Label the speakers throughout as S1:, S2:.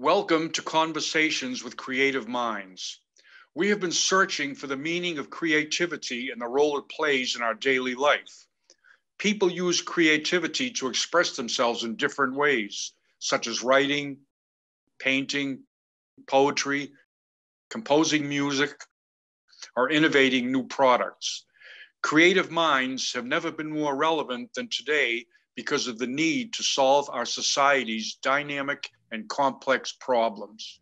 S1: Welcome to Conversations with Creative Minds. We have been searching for the meaning of creativity and the role it plays in our daily life. People use creativity to express themselves in different ways, such as writing, painting, poetry, composing music, or innovating new products. Creative minds have never been more relevant than today because of the need to solve our society's dynamic and complex problems.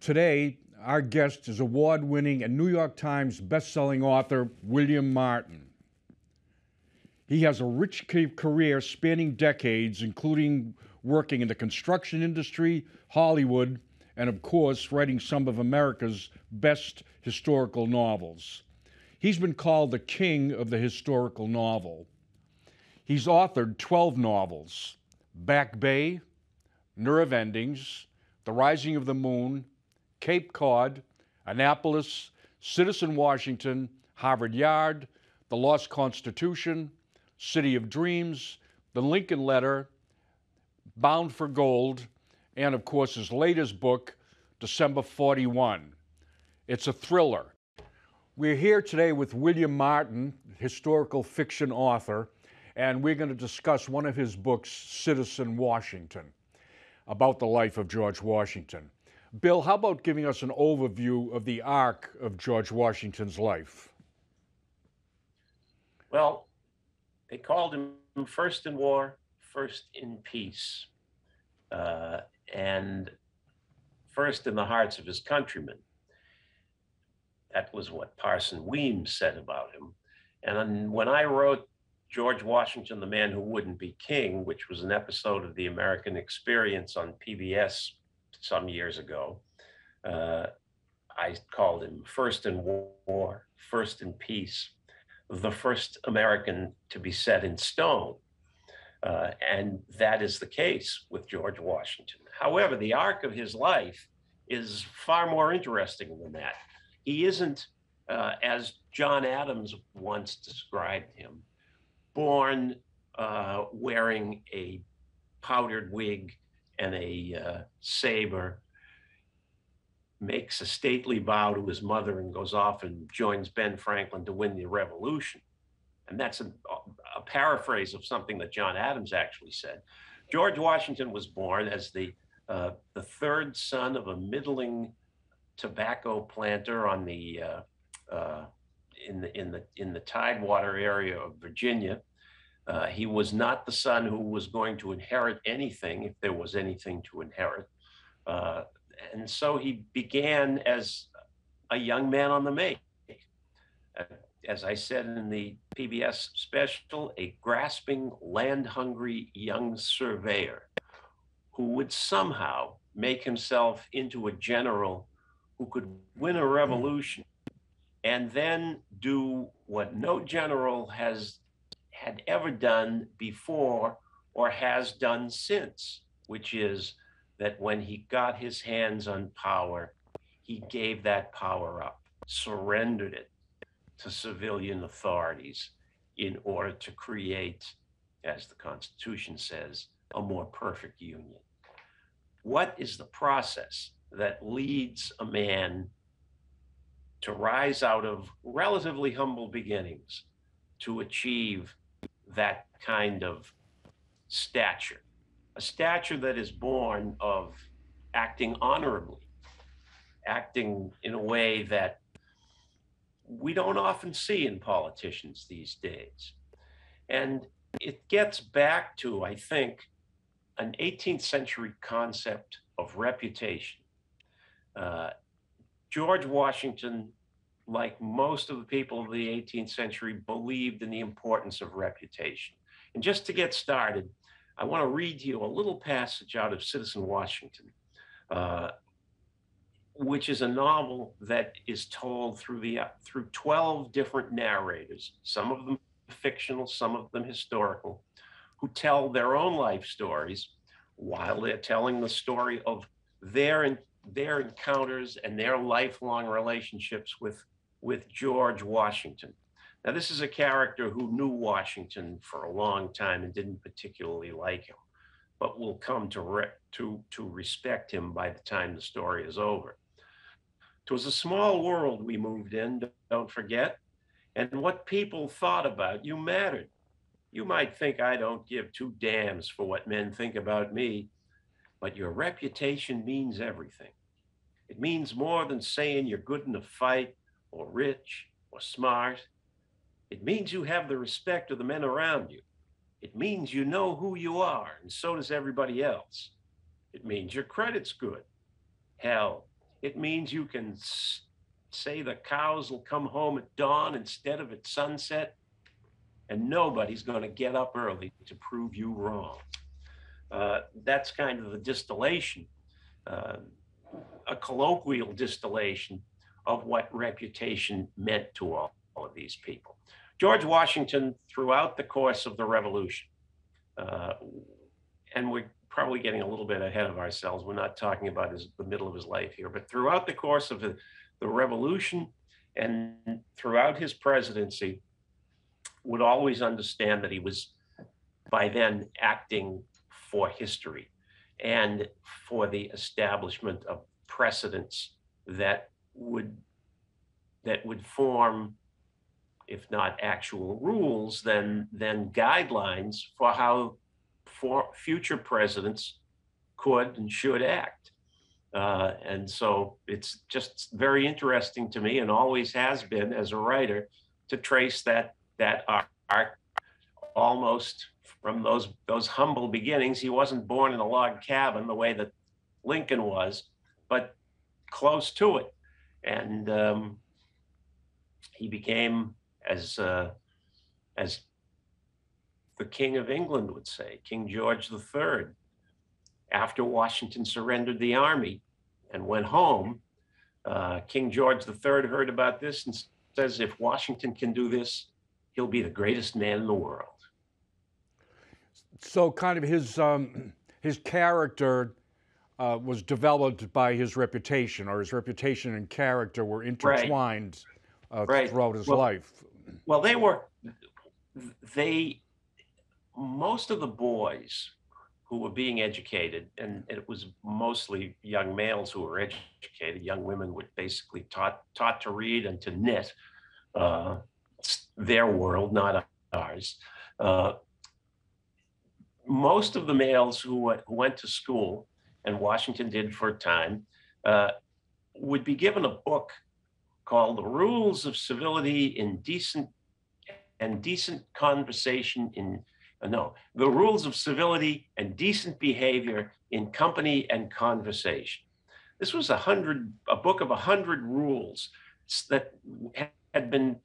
S2: Today, our guest is award winning and New York Times bestselling author William Martin. He has a rich career spanning decades, including working in the construction industry, Hollywood, and of course, writing some of America's best historical novels. He's been called the king of the historical novel. He's authored 12 novels Back Bay, Nerve Endings, The Rising of the Moon, Cape Cod, Annapolis, Citizen Washington, Harvard Yard, The Lost Constitution, City of Dreams, The Lincoln Letter, Bound for Gold, and of course his latest book, December 41. It's a thriller. We're here today with William Martin, historical fiction author, and we're going to discuss one of his books, Citizen Washington about the life of George Washington. Bill, how about giving us an overview of the arc of George Washington's life?
S3: Well, they called him first in war, first in peace, uh, and first in the hearts of his countrymen. That was what Parson Weems said about him. And when I wrote George Washington, the Man Who Wouldn't Be King, which was an episode of the American Experience on PBS some years ago. Uh, I called him first in war, first in peace, the first American to be set in stone. Uh, and that is the case with George Washington. However, the arc of his life is far more interesting than that. He isn't, uh, as John Adams once described him, born uh, wearing a powdered wig and a uh, saber, makes a stately bow to his mother and goes off and joins Ben Franklin to win the revolution. And that's a, a paraphrase of something that John Adams actually said. George Washington was born as the uh, the third son of a middling tobacco planter on the uh, uh, in the in the in the Tidewater area of Virginia. Uh, he was not the son who was going to inherit anything, if there was anything to inherit. Uh, and so he began as a young man on the make. Uh, as I said in the PBS special, a grasping, land hungry young surveyor who would somehow make himself into a general who could win a revolution and then do what no general has had ever done before or has done since, which is that when he got his hands on power, he gave that power up, surrendered it to civilian authorities in order to create, as the Constitution says, a more perfect union. What is the process that leads a man to rise out of relatively humble beginnings to achieve that kind of stature, a stature that is born of acting honorably, acting in a way that we don't often see in politicians these days. And it gets back to, I think, an 18th century concept of reputation. Uh, George Washington, like most of the people of the 18th century, believed in the importance of reputation. And just to get started, I want to read you a little passage out of Citizen Washington, uh, which is a novel that is told through the uh, through 12 different narrators, some of them fictional, some of them historical, who tell their own life stories while they're telling the story of their their encounters and their lifelong relationships with with George Washington. Now, this is a character who knew Washington for a long time and didn't particularly like him, but will come to re- to, to respect him by the time the story is over. It was a small world we moved in, don't forget. And what people thought about you mattered. You might think I don't give two damns for what men think about me, but your reputation means everything. It means more than saying you're good in a fight or rich or smart. It means you have the respect of the men around you. It means you know who you are, and so does everybody else. It means your credit's good. Hell, it means you can say the cows will come home at dawn instead of at sunset, and nobody's going to get up early to prove you wrong. Uh, that's kind of the distillation, uh, a colloquial distillation of what reputation meant to all, all of these people. George Washington, throughout the course of the revolution, uh, and we're probably getting a little bit ahead of ourselves. We're not talking about his, the middle of his life here, but throughout the course of the, the revolution and throughout his presidency, would always understand that he was by then acting for history and for the establishment of precedents that would that would form if not actual rules, then then guidelines for how for future presidents could and should act. Uh, and so it's just very interesting to me, and always has been as a writer, to trace that that arc almost from those those humble beginnings. He wasn't born in a log cabin the way that Lincoln was, but close to it, and um, he became as uh, as the King of England would say, King George III. After Washington surrendered the army and went home, uh, King George III heard about this and says, if Washington can do this, he'll be the greatest man in the world.
S2: So, kind of his um, his character uh, was developed by his reputation, or his reputation and character were intertwined right. Uh, right. throughout his
S3: well,
S2: life.
S3: Well, they were, they, most of the boys who were being educated, and it was mostly young males who were educated. Young women were basically taught taught to read and to knit. Uh, their world, not ours. Uh, most of the males who went, who went, to school, and Washington did for a time, uh, would be given a book called The Rules of Civility in Decent and Decent Conversation in, uh, no, The Rules of Civility and Decent Behavior in Company and Conversation. This was a hundred, a book of a hundred rules that had been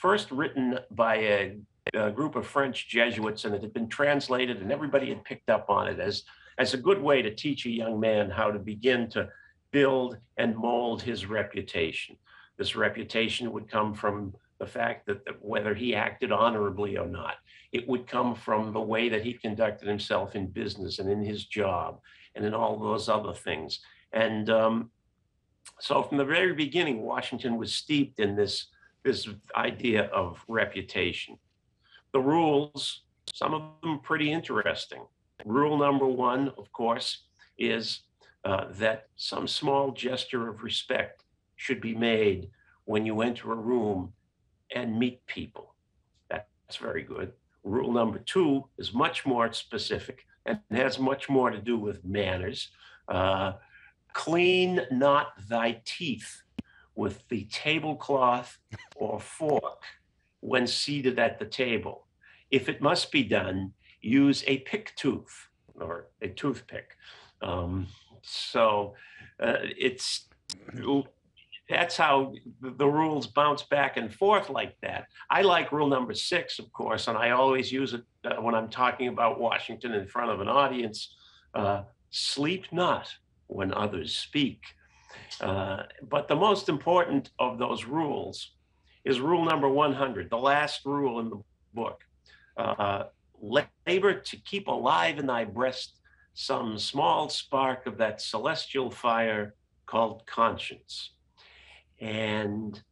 S3: first written by a, a group of French Jesuits, and it had been translated, and everybody had picked up on it as as a good way to teach a young man how to begin to build and mold his reputation. This reputation would come from the fact that, that whether he acted honorably or not, it would come from the way that he conducted himself in business and in his job and in all those other things. And um, so from the very beginning, Washington was steeped in this, this idea of reputation. The rules, some of them pretty interesting. Rule number one, of course, is uh, that some small gesture of respect should be made when you enter a room and meet people. That's very good. Rule number two is much more specific and has much more to do with manners. Uh, clean not thy teeth with the tablecloth or fork when seated at the table. If it must be done, use a pick tooth or a toothpick. Um, so uh, it's that's how the rules bounce back and forth like that. I like rule number six, of course, and I always use it uh, when I'm talking about Washington in front of an audience. Uh, sleep not when others speak. Uh, but the most important of those rules is rule number 100, the last rule in the book. Uh, labor to keep alive in thy breast some small spark of that celestial fire called conscience and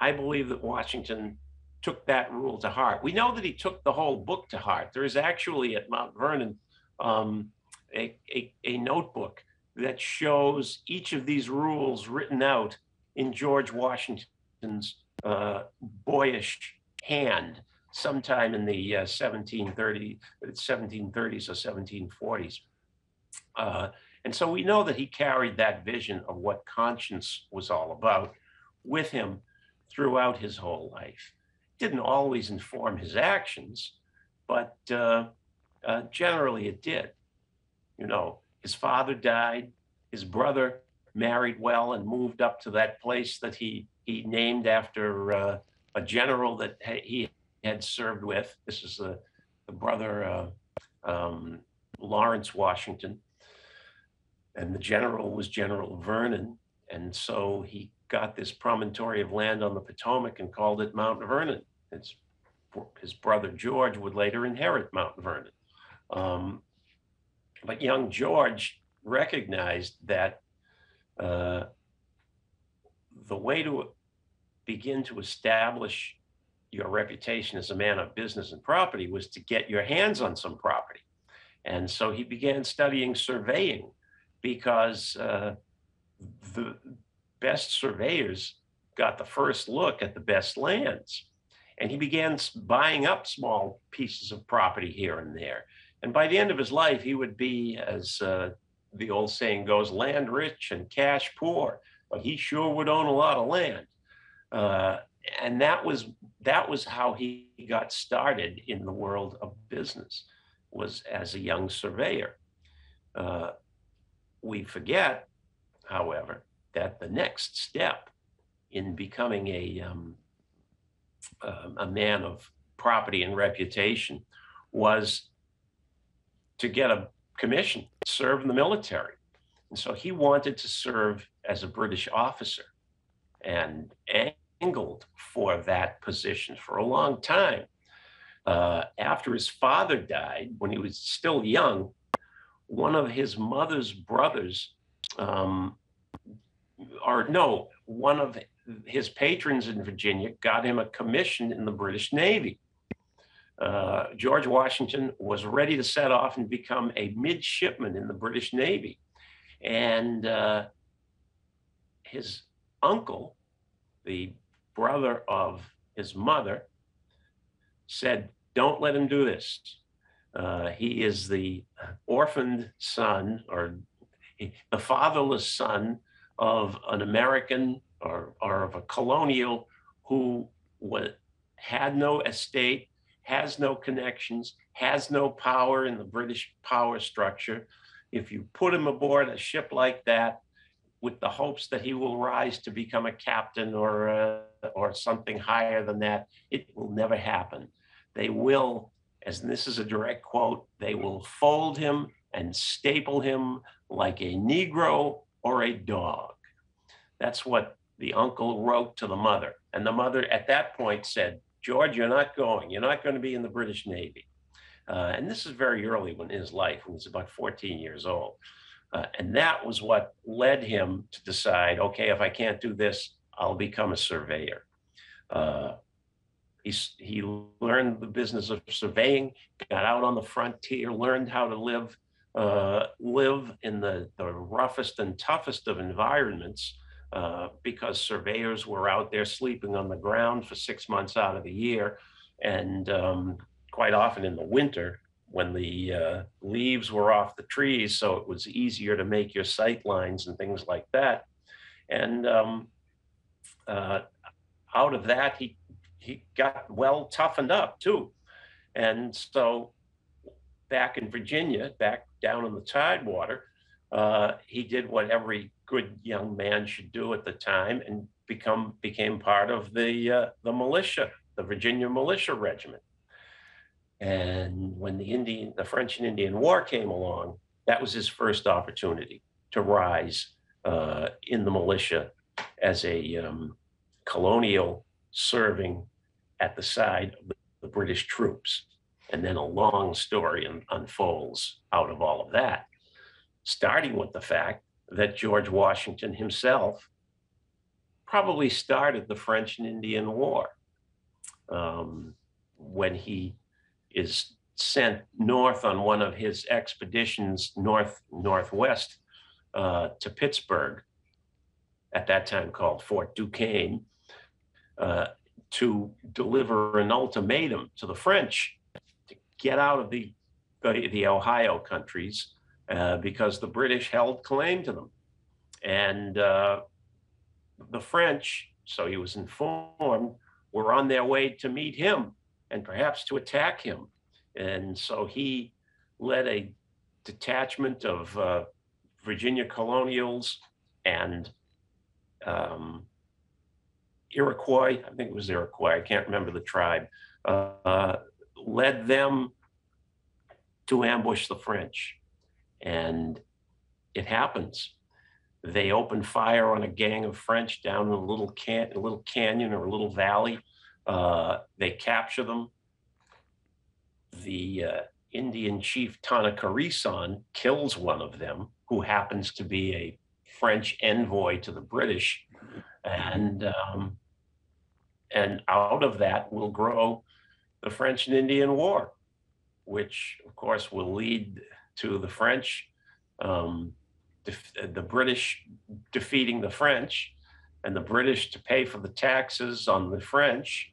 S3: I believe that Washington took that rule to heart. We know that he took the whole book to heart. There is actually at Mount Vernon um, a, a, a notebook that shows each of these rules written out in George Washington's uh, boyish hand sometime in the uh, 1730, 1730s or 1740s. Uh, and so we know that he carried that vision of what conscience was all about with him throughout his whole life. Didn't always inform his actions, but uh, uh, generally it did. You know, his father died, his brother married well and moved up to that place that he he named after uh, a general that he had served with. This is the, the brother uh, um, Lawrence Washington, and the general was General Vernon, and so he got this promontory of land on the Potomac and called it Mount Vernon. His, his brother George would later inherit Mount Vernon. Um, but young George recognized that uh, the way to begin to establish your reputation as a man of business and property was to get your hands on some property. And so he began studying surveying because uh, the best surveyors got the first look at the best lands. And he began buying up small pieces of property here and there. And by the end of his life, he would be, as uh, the old saying goes, land rich and cash poor. But he sure would own a lot of land. Uh, and that was that was how he got started in the world of business, was as a young surveyor. Uh, we forget, however, that the next step in becoming a um, uh, a man of property and reputation was to get a commission, serve in the military. And so he wanted to serve as a British officer and angled for that position for a long time. Uh, after his father died, when he was still young, one of his mother's brothers, um, or no, one of his patrons in Virginia got him a commission in the British Navy uh, George Washington was ready to set off and become a midshipman in the British Navy. And uh, his uncle, the brother of his mother, said, Don't let him do this. Uh, he is the orphaned son or the fatherless son of an American or, or of a colonial who was, had no estate has no connections, has no power in the British power structure. If you put him aboard a ship like that, with the hopes that he will rise to become a captain or uh, or something higher than that, it will never happen. They will, as this is a direct quote, they will fold him and staple him like a Negro or a dog. That's what the uncle wrote to the mother. And the mother at that point said, George, you're not going. You're not going to be in the British Navy. Uh, and this is very early in his life, when he's about 14 years old. Uh, and that was what led him to decide okay, if I can't do this, I'll become a surveyor. Uh, he, he learned the business of surveying, got out on the frontier, learned how to live uh, live in the, the roughest and toughest of environments uh, because surveyors were out there sleeping on the ground for six months out of the year. And um, quite often in the winter, when the uh, leaves were off the trees, so it was easier to make your sight lines and things like that. And um, uh, out of that, he he got well toughened up too. And so back in Virginia, back down in the Tidewater, uh, he did what every good young man should do at the time and become became part of the uh, the militia, the Virginia Militia Regiment. And when the Indian, the French and Indian War came along, that was his first opportunity to rise uh, in the militia as a um, colonial serving at the side of the British troops. And then a long story unfolds out of all of that starting with the fact that George Washington himself probably started the French and Indian War um, when he is sent north on one of his expeditions north northwest uh, to Pittsburgh, at that time called Fort Duquesne, uh, to deliver an ultimatum to the French to get out of the the, the Ohio countries uh, because the British held claim to them, and uh, the French. So he was informed were on their way to meet him and perhaps to attack him. And so he led a detachment of uh, Virginia colonials and um, Iroquois, I think it was Iroquois, I can't remember the tribe, uh, led them to ambush the French. And it happens. They open fire on a gang of French down in a little can, a little canyon or a little valley. Uh, they capture them. The uh, Indian chief Tanacharison kills one of them, who happens to be a French envoy to the British, and um, and out of that will grow the French and Indian War, which of course will lead to the French, um, the British defeating the French, and the British to pay for the taxes on the French,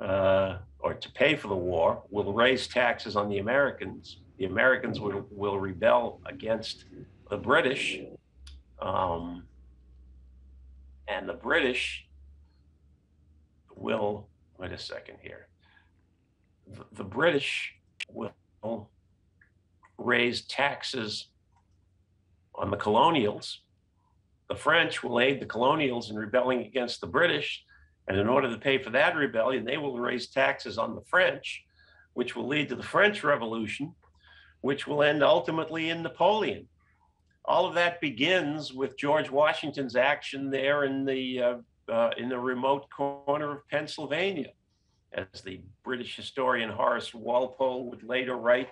S3: uh, or to pay for the war, will raise taxes on the Americans. The Americans will, will rebel against the British. Um, and the British will, wait a second here. The, the British will raise taxes on the colonials. The French will aid the colonials in rebelling against the British. And in order to pay for that rebellion, they will raise taxes on the French, which will lead to the French Revolution, which will end ultimately in Napoleon. All of that begins with George Washington's action there in the uh, uh, in the remote corner of Pennsylvania, as the British historian Horace Walpole would later write.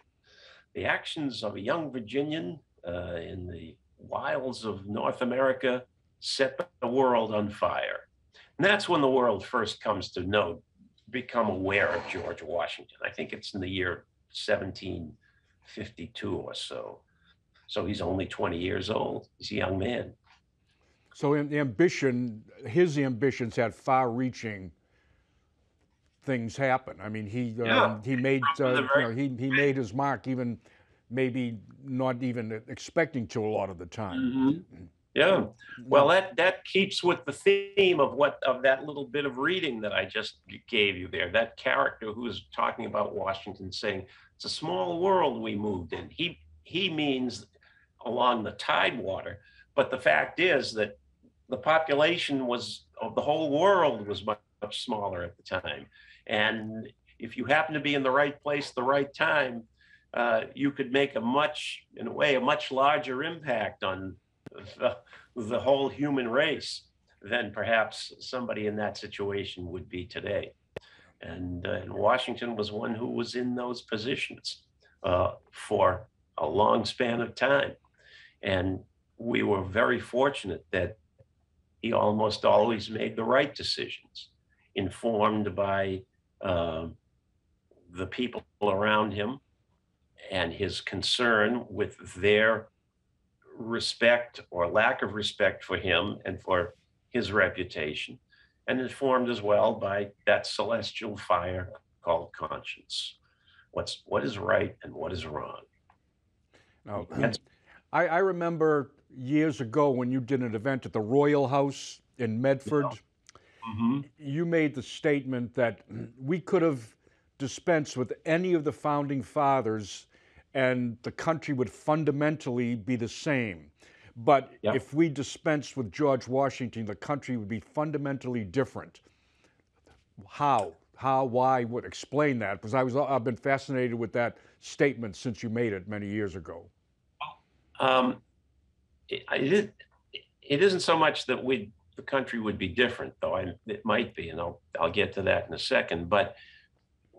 S3: The actions of a young Virginian uh, in the wilds of North America set the world on fire. And that's when the world first comes to know, become aware of George Washington. I think it's in the year 1752 or so. So he's only 20 years old. He's a young man.
S2: So in ambition, his ambitions had far-reaching things happen. I mean, he
S3: Yeah.
S2: um, he made uh, you know, he he made his mark even maybe not even expecting to a lot of the time.
S3: Yeah. Well, that that keeps with the theme of what of that little bit of reading that I just gave you there. That character who is talking about Washington saying it's a small world we moved in. He he means along the tidewater, but the fact is that the population was of the whole world was much, much smaller at the time, and if you happen to be in the right place, the right time, uh, you could make a much, in a way, a much larger impact on the, the whole human race than perhaps somebody in that situation would be today. And, uh, and Washington was one who was in those positions uh, for a long span of time. And we were very fortunate that he almost always made the right decisions, informed by um, the people around him and his concern with their respect or lack of respect for him and for his reputation, and informed as well by that celestial fire called conscience. What's what is right and what is wrong.
S2: Now,
S3: That's-
S2: I, I remember years ago when you did an event at the Royall House in Medford. Mm-hmm. you made the statement that we could have dispensed with any of the founding fathers and the country would fundamentally be the same. But
S3: Yep.
S2: if we dispensed with George Washington, the country would be fundamentally different. How? How? Why? Would explain that? Because I was I've been fascinated with that statement since you made it many years ago.
S3: Um, it, it, it isn't so much that we the country would be different, though. I, it might be, and I'll I'll get to that in a second. But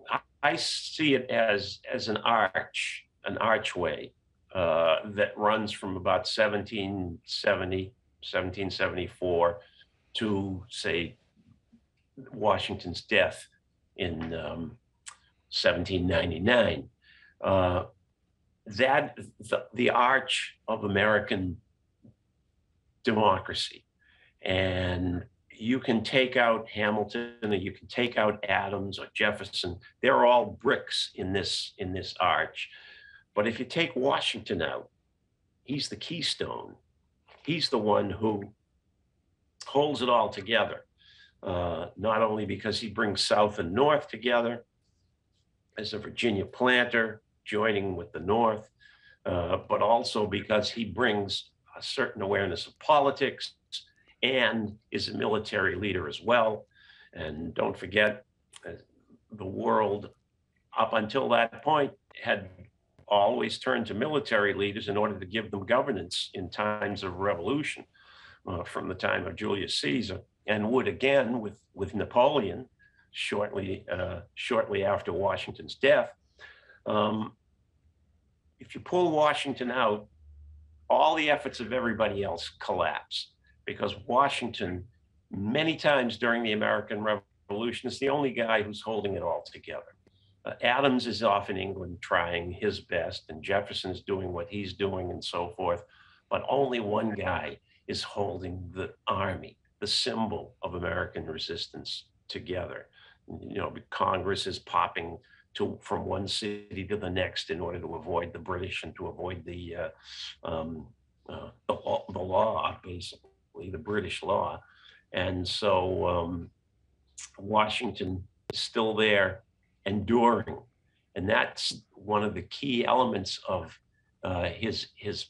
S3: I, I see it as as an arch, an archway uh, that runs from about 1770, 1774 to say Washington's death in um, 1799. uh, that the, the arch of American democracy. And you can take out Hamilton or you can take out Adams or Jefferson. They're all bricks in this in this arch. But if you take Washington out, he's the keystone. He's the one who holds it all together. Uh, not only because he brings South and North together as a Virginia planter, joining with the North, uh, but also because he brings a certain awareness of politics and is a military leader as well. And don't forget, uh, the world up until that point had always turned to military leaders in order to give them governance in times of revolution uh, from the time of Julius Caesar and would again with, with Napoleon shortly, uh, shortly after Washington's death. Um, if you pull Washington out, all the efforts of everybody else collapse because Washington, many times during the American Revolution, is the only guy who's holding it all together. Uh, Adams is off in England trying his best, and Jefferson's doing what he's doing, and so forth. But only one guy is holding the army, the symbol of American resistance, together. You know, Congress is popping to from one city to the next in order to avoid the British and to avoid the uh, um, uh, the, the, law, basically the British law. And so um, Washington is still there, enduring, and that's one of the key elements of uh, his his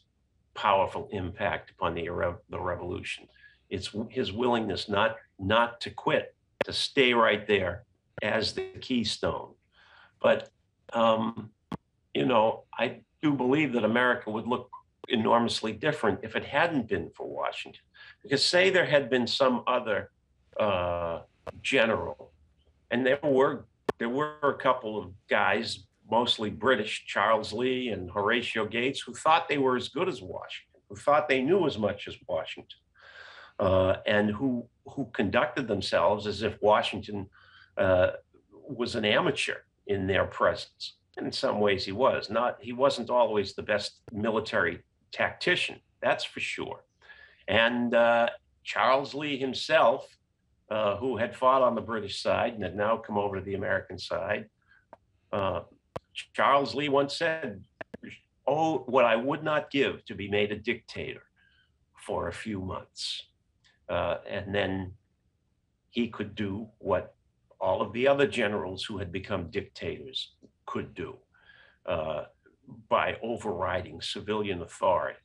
S3: powerful impact upon the the revolution. It's his willingness not not to quit, to stay right there as the keystone but, um, you know, I do believe that America would look enormously different if it hadn't been for Washington. Because say there had been some other uh, general, and there were there were a couple of guys, mostly British, Charles Lee and Horatio Gates, who thought they were as good as Washington, who thought they knew as much as Washington, uh, and who who conducted themselves as if Washington uh, was an amateur in their presence. And in some ways he was. Not he wasn't always the best military tactician, that's for sure. And uh, Charles Lee himself, uh, who had fought on the British side and had now come over to the American side, uh, Charles Lee once said, Oh, what I would not give to be made a dictator for a few months. Uh, and then he could do what all of the other generals who had become dictators could do uh, by overriding civilian authority.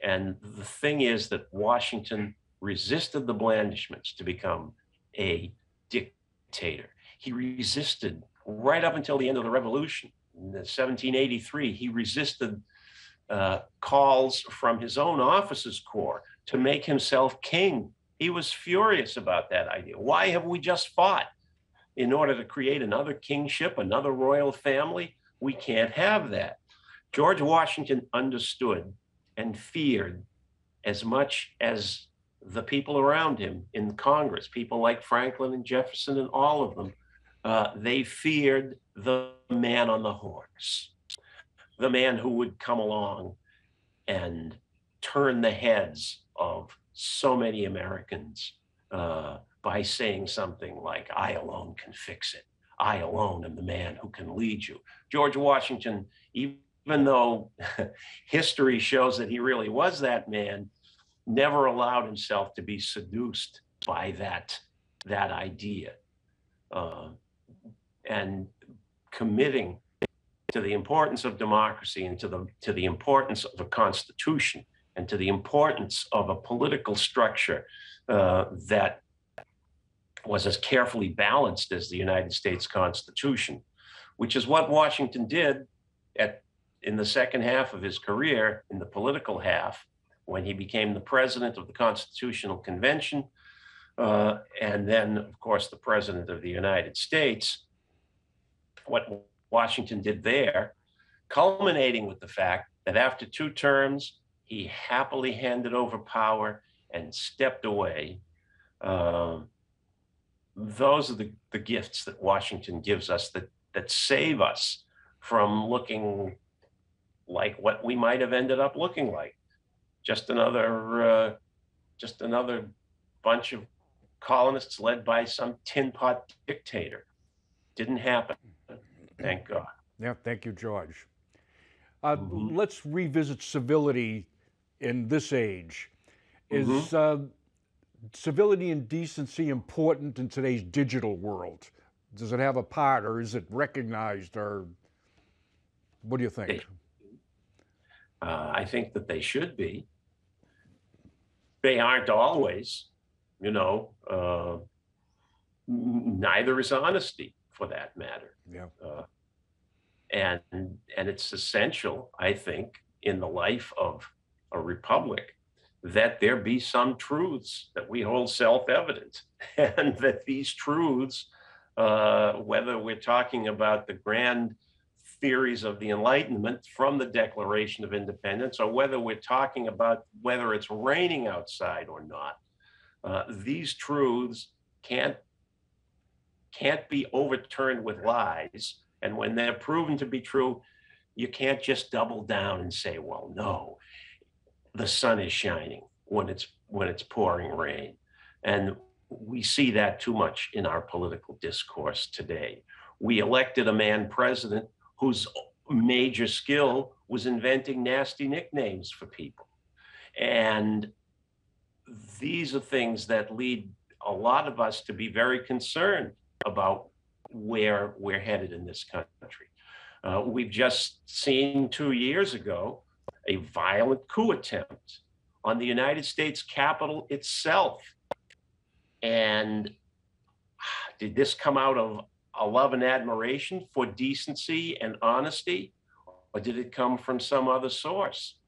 S3: And the thing is that Washington resisted the blandishments to become a dictator. He resisted right up until the end of the revolution. In 1783, he resisted uh, calls from his own officers' corps to make himself king. He was furious about that idea. Why have we just fought? In order to create another kingship, another royal family. We can't have that. George Washington understood and feared as much as the people around him in Congress, people like Franklin and Jefferson and all of them, uh, they feared the man on the horse, the man who would come along and turn the heads of so many Americans uh, by saying something like, I alone can fix it. I alone am the man who can lead you. George Washington, even though history shows that he really was that man, never allowed himself to be seduced by that, that idea. Uh, and committing to the importance of democracy and to the, to the importance of a constitution and to the importance of a political structure uh, that was as carefully balanced as the United States Constitution, which is what Washington did at in the second half of his career, in the political half, when he became the president of the Constitutional Convention, uh, and then, of course, the president of the United States. What Washington did there, culminating with the fact that after two terms, he happily handed over power and stepped away. Um, those are the, the gifts that Washington gives us that, that save us from looking like what we might have ended up looking like. Just another, uh, just another bunch of colonists led by some tin pot dictator. Didn't happen. Thank God.
S2: Yeah, thank you, George. Uh,
S3: Mhm.
S2: Let's revisit civility in this age. Is
S3: Mhm.
S2: uh, civility and decency important in today's digital world? Does it have a part, or is it recognized, or what do you think?
S3: Uh, I think that they should be. They aren't always, you know. Uh, neither is honesty, for that matter.
S2: Yeah.
S3: Uh, and and it's essential, I think, in the life of a republic that there be some truths that we hold self-evident, and that these truths, uh, whether we're talking about the grand theories of the Enlightenment from the Declaration of Independence, or whether we're talking about whether it's raining outside or not, uh, these truths can't can't be overturned with lies. And when they're proven to be true, you can't just double down and say, "Well, no, the sun is shining when it's when it's pouring rain," and we see that too much in our political discourse today. We elected a man president whose major skill was inventing nasty nicknames for people. And these are things that lead a lot of us to be very concerned about where we're headed in this country. Uh, we've just seen two years ago a violent coup attempt on the United States Capitol itself. And did this come out of a love and admiration for decency and honesty, or did it come from some other source?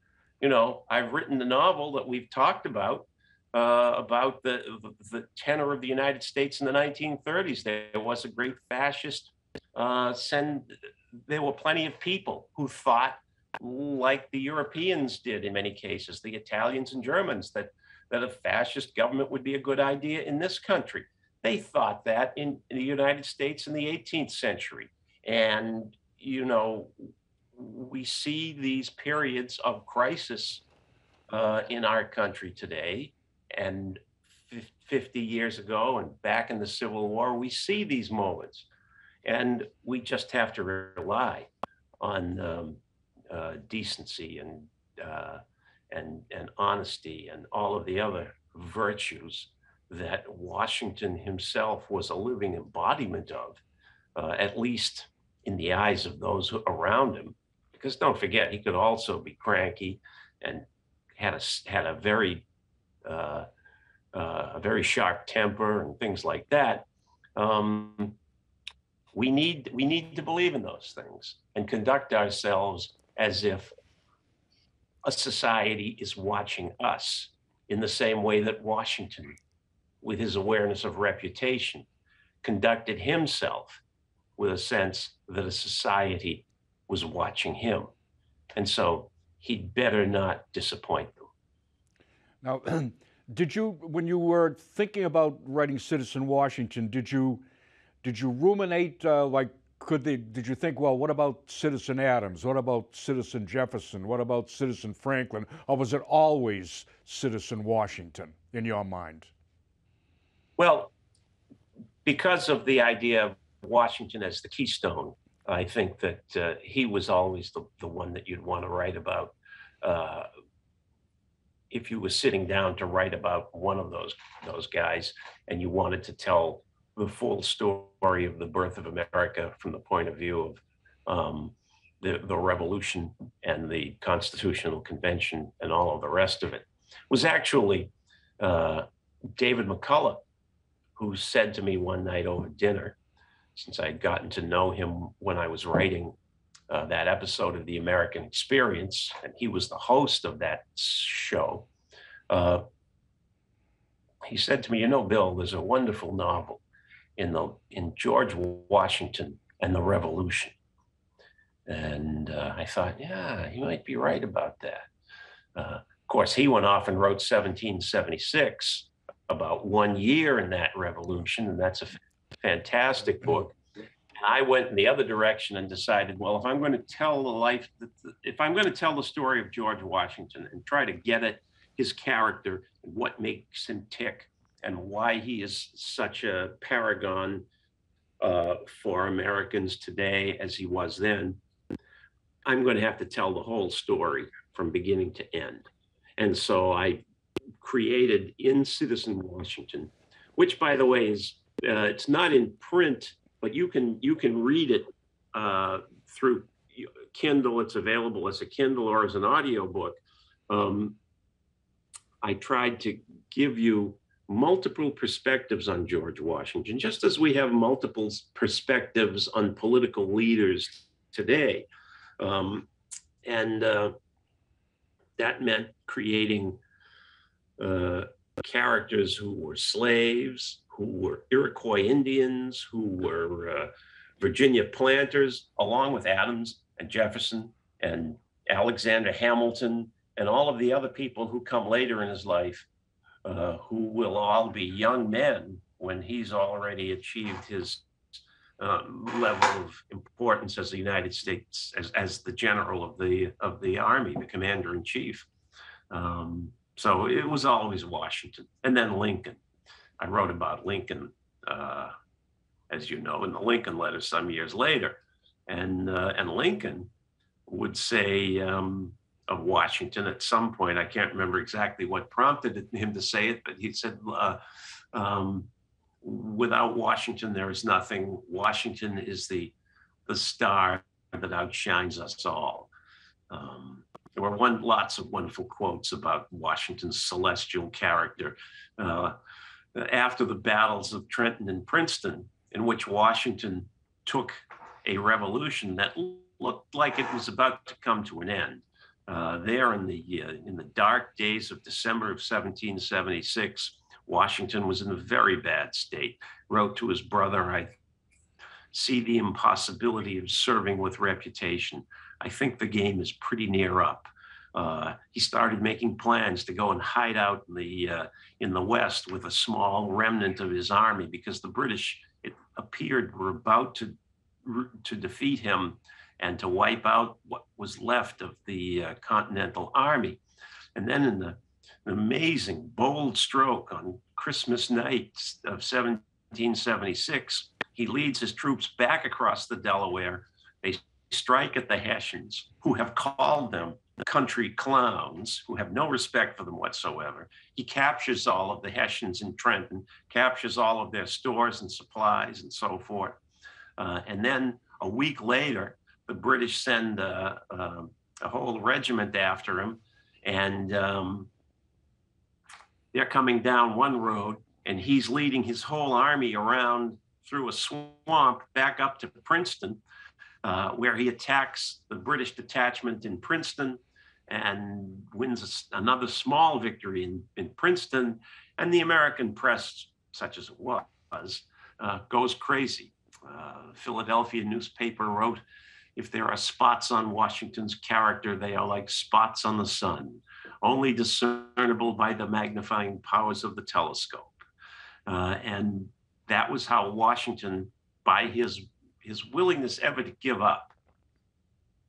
S3: You know, I've written the novel that we've talked about uh, about the, the the tenor of the United States in the 1930s. There was a great fascist. Uh, send there were plenty of people who thought like the Europeans did in many cases, the Italians and Germans, that that a fascist government would be a good idea in this country. They thought that in, in the United States in the 18th century. And, you know, we see these periods of crisis uh, in our country today. And 50 years ago and back in the Civil War, we see these moments. And we just have to rely on um, uh, decency and, uh, and, and honesty and all of the other virtues that Washington himself was a living embodiment of, uh, at least in the eyes of those around him. Because don't forget, he could also be cranky and had a had a very uh, uh, a very sharp temper and things like that. Um, we need we need to believe in those things and conduct ourselves as if a society is watching us in the same way that Washington with his awareness of reputation, conducted himself with a sense that a society was watching him. And so he'd better not disappoint them.
S2: Now, did you, when you were thinking about writing Citizen Washington, did you, did you ruminate uh, like, could they? Did you think, well, what about Citizen Adams? What about Citizen Jefferson? What about Citizen Franklin? Or was it always Citizen Washington in your mind?
S3: Well, because of the idea of Washington as the keystone, I think that uh, he was always the, the one that you'd want to write about. Uh, if you were sitting down to write about one of those those guys and you wanted to tell the full story of the birth of America from the point of view of um, the, the revolution and the Constitutional Convention and all of the rest of it, was actually uh, David McCullough, who said to me one night over dinner, since I had gotten to know him when I was writing uh, that episode of The American Experience, and he was the host of that show. Uh, he said to me, "You know, Bill, there's a wonderful novel in the in George Washington and the Revolution." And uh, I thought, yeah, he might be right about that. Uh, of course, he went off and wrote 1776 about one year in that revolution, and that's a fantastic book. I went in the other direction and decided, well, if I'm going to tell the life, if I'm going to tell the story of George Washington and try to get at his character, and what makes him tick, and why he is such a paragon uh, for Americans today as he was then, I'm going to have to tell the whole story from beginning to end. And so I created in Citizen Washington, which, by the way, is uh, it's not in print but you can you can read it uh, through Kindle. It's available as a Kindle or as an audio book. Um, I tried to give you multiple perspectives on George Washington, just as we have multiple perspectives on political leaders today. Um, and uh, that meant creating uh, characters who were slaves, who were Iroquois Indians, who were uh, Virginia planters, along with Adams and Jefferson and Alexander Hamilton and all of the other people who come later in his life, uh, who will all be young men when he's already achieved his um, level of importance as the United States, as, as the general of the of the army, the commander in chief. Um, so it was always Washington, and then Lincoln. I wrote about Lincoln, uh, as you know, in the Lincoln letter some years later. And, uh, and Lincoln would say um, of Washington at some point, I can't remember exactly what prompted him to say it, but he said, uh, um, without Washington, there is nothing. Washington is the, the star that outshines us all. Um, there were one, lots of wonderful quotes about Washington's celestial character. Uh, after the battles of Trenton and Princeton, in which Washington took a revolution that looked like it was about to come to an end. Uh, there in the uh, in the dark days of December of 1776, Washington was in a very bad state. Wrote to his brother, "I see the impossibility of serving with reputation. I think the game is pretty near up." Uh, he started making plans to go and hide out in the uh, in the west with a small remnant of his army because the British, it appeared, were about to to defeat him and to wipe out what was left of the uh, Continental Army. And then in the an amazing bold stroke on Christmas night of 1776, he leads his troops back across the Delaware. They strike at the Hessians, who have called them the country clowns who have no respect for them whatsoever. He captures all of the Hessians in Trenton, captures all of their stores and supplies and so forth. Uh, and then a week later, the British send a, a, a whole regiment after him. And um, they're coming down one road, and he's leading his whole army around through a swamp back up to Princeton, uh, where he attacks the British detachment in Princeton and wins another small victory in, in Princeton. And the American press, such as it was, uh, goes crazy. Uh, Philadelphia newspaper wrote, if there are spots on Washington's character, they are like spots on the sun, only discernible by the magnifying powers of the telescope. Uh, and that was how Washington, by his, his willingness ever to give up,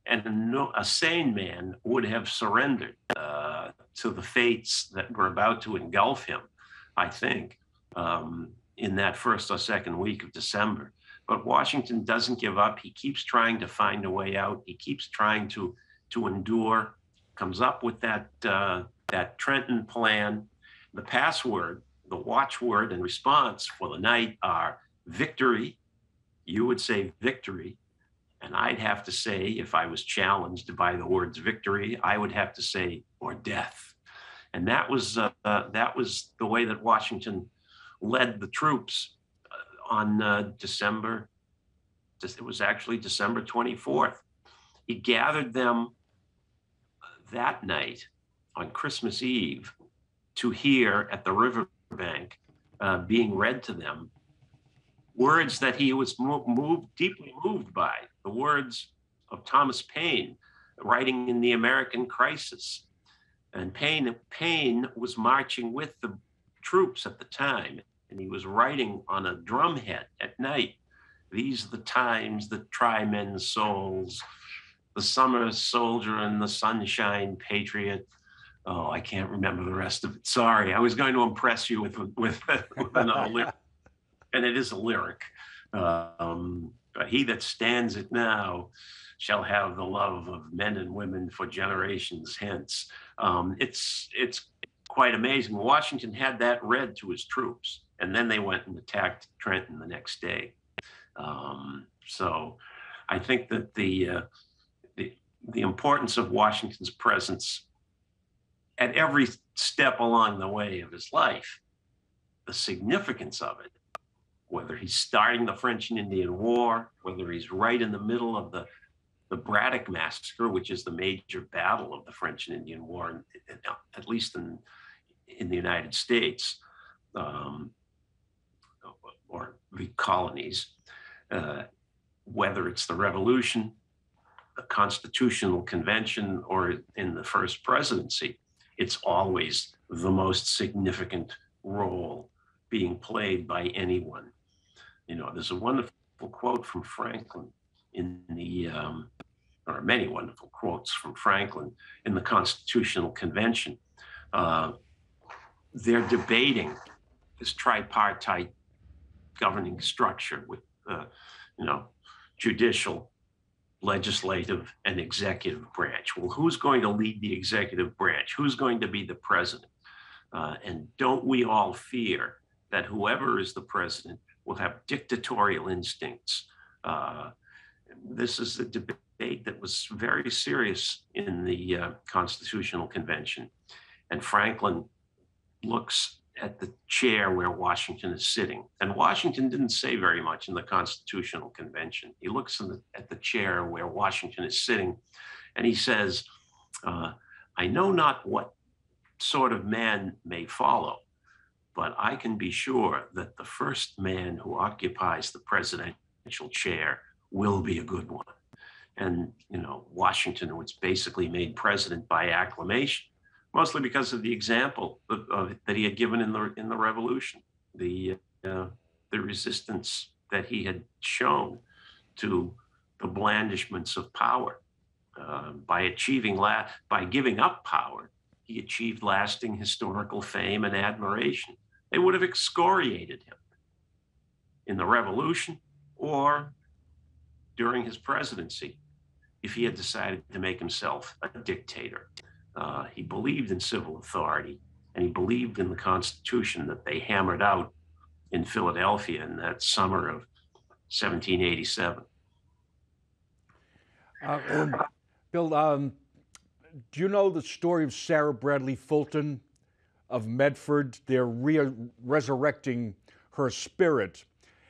S3: and a, no, a sane man would have surrendered uh, to the fates that were about to engulf him, I think, um, in that first or second week of December. But Washington doesn't give up. He keeps trying to find a way out. He keeps trying to to endure. Comes up with that uh, that Trenton plan. The password, the watchword and response for the night are victory. You would say victory and I'd have to say, if I was challenged by the words victory, I would have to say, or death. And that was, uh, uh, that was the way that Washington led the troops on uh, December, it was actually December 24th. He gathered them that night on Christmas Eve to hear at the riverbank uh, being read to them words that he was moved, deeply moved by, the words of Thomas Paine, writing in the American Crisis. And Paine, Paine was marching with the troops at the time, and he was writing on a drumhead at night. These are the times that try men's souls. The summer soldier and the sunshine patriot. Oh, I can't remember the rest of it. Sorry, I was going to impress you with with, with another lyric, and it is a lyric. Um, but he that stands it now shall have the love of men and women for generations hence. Um, it's it's quite amazing. Washington had that read to his troops, and then they went and attacked Trenton the next day. Um, so I think that the, uh, the, the importance of Washington's presence at every step along the way of his life, the significance of it, whether he's starting the French and Indian War, whether he's right in the middle of the the Braddock Massacre, which is the major battle of the French and Indian War, at least in in the United States, um, or the colonies, uh, whether it's the revolution, the constitutional convention, or in the first presidency, it's always the most significant role being played by anyone. You know, there's a wonderful quote from Franklin in the, um, or many wonderful quotes from Franklin in the Constitutional Convention. Uh, they're debating this tripartite governing structure with, uh, you know, judicial, legislative, and executive branch. Well, who's going to lead the executive branch? Who's going to be the president? Uh, and don't we all fear that whoever is the president will have dictatorial instincts? Uh, this is a debate that was very serious in the uh, Constitutional Convention. And Franklin looks at the chair where Washington is sitting. And Washington didn't say very much in the Constitutional Convention. He looks the, at the chair where Washington is sitting and he says, uh, I know not what sort of man may follow, but I can be sure that the first man who occupies the presidential chair will be a good one. And, you know, Washington was basically made president by acclamation mostly because of the example of, of, that he had given in the in the revolution, the uh, the resistance that he had shown to the blandishments of power. Uh, by achieving la- by giving up power, he achieved lasting historical fame and admiration. They would have excoriated him in the revolution or during his presidency if he had decided to make himself a dictator. Uh, he believed in civil authority and he believed in the Constitution that they hammered out in Philadelphia in that summer of 1787. Uh, um,
S2: Bill, um, do you know the story of Sarah Bradley Fulton of Medford? They're re- resurrecting her spirit,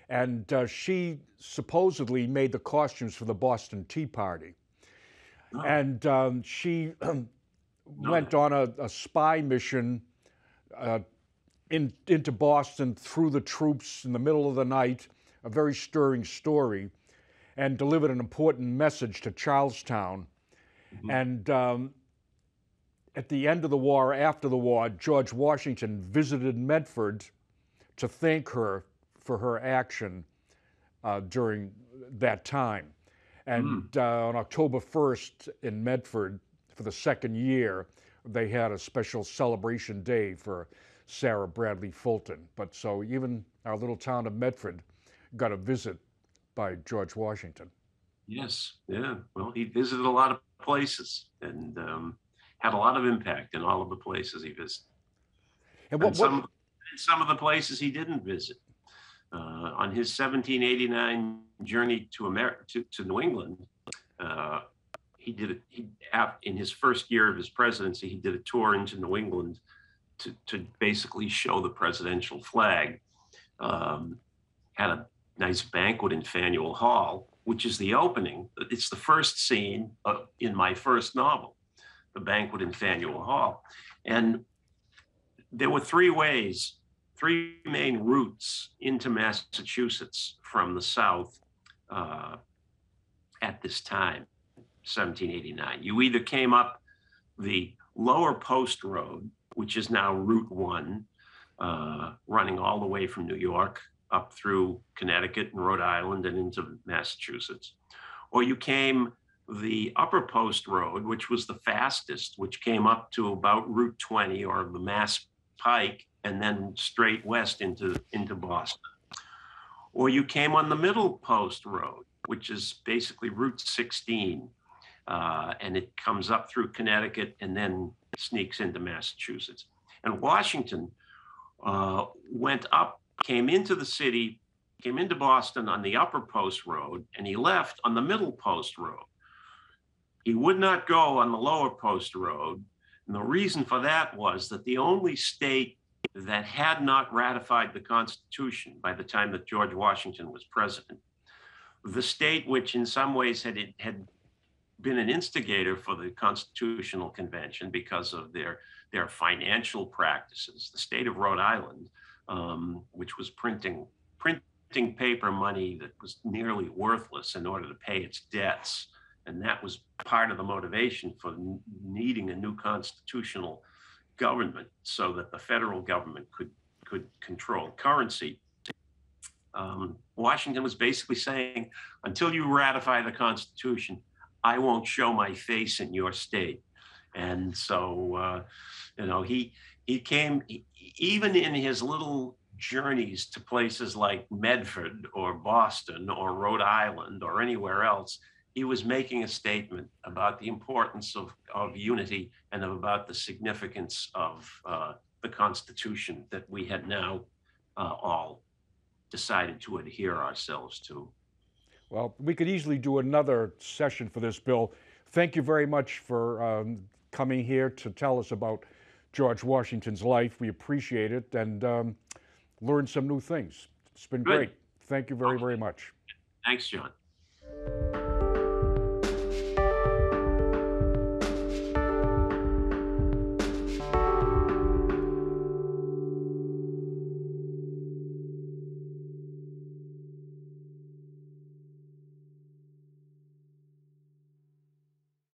S2: and uh, she supposedly made the costumes for the Boston Tea Party. Oh. And um, she went on a, a spy mission uh, in, into Boston through the troops in the middle of the night, a very stirring story, and delivered an important message to Charlestown. Mm-hmm. And um, at the end of the war, after the war, George Washington visited Medford to thank her for her action uh, during that time. And mm. uh, on October 1st in Medford, for the second year, they had a special celebration day for Sarah Bradley Fulton. But so even our little town of Medford got a visit by George Washington.
S3: Yes, yeah. Well, he visited a lot of places and um, had a lot of impact in all of the places he visited. And, what, and some, what... some of the places he didn't visit. Uh, on his 1789 journey to America to, to New England, uh, he did it he in his first year of his presidency he did a tour into new england to, to basically show the presidential flag um, had a nice banquet in faneuil hall which is the opening. It's the first scene of, in my first novel the banquet in faneuil hall. And there were three ways three main routes into massachusetts from the south uh, at this time 1789. You either came up the lower post road, which is now Route 1, uh, running all the way from New York up through Connecticut and Rhode Island and into Massachusetts. Or you came the Upper Post Road, which was the fastest, which came up to about Route 20 or the Mass Pike and then straight west into, into Boston. Or you came on the Middle Post Road, which is basically Route 16. Uh, and it comes up through Connecticut and then sneaks into Massachusetts. And Washington uh, went up, came into the city, came into Boston on the Upper Post Road, and he left on the Middle Post Road. He would not go on the Lower Post Road. And the reason for that was that the only state that had not ratified the Constitution by the time that George Washington was president, the state which in some ways had, it had been an instigator for the Constitutional Convention because of their, their financial practices, the state of Rhode Island, um, which was printing, printing paper money that was nearly worthless in order to pay its debts. And that was part of the motivation for needing a new constitutional government so that the federal government could could control currency. Um, Washington was basically saying, until you ratify the Constitution, I won't show my face in your state. And so, uh, you know, he he came even in his little journeys to places like Medford or Boston or Rhode Island or anywhere else he was making a statement about the importance of, of unity and about the significance of uh, the Constitution that we had now uh, all decided to adhere ourselves to.
S2: Well, we could easily do another session for this bill. Thank you very much for um, coming here to tell us about George Washington's life. We appreciate it and um, learned some new things. It's been Good. great. Thank you very, very much.
S3: Thanks, John.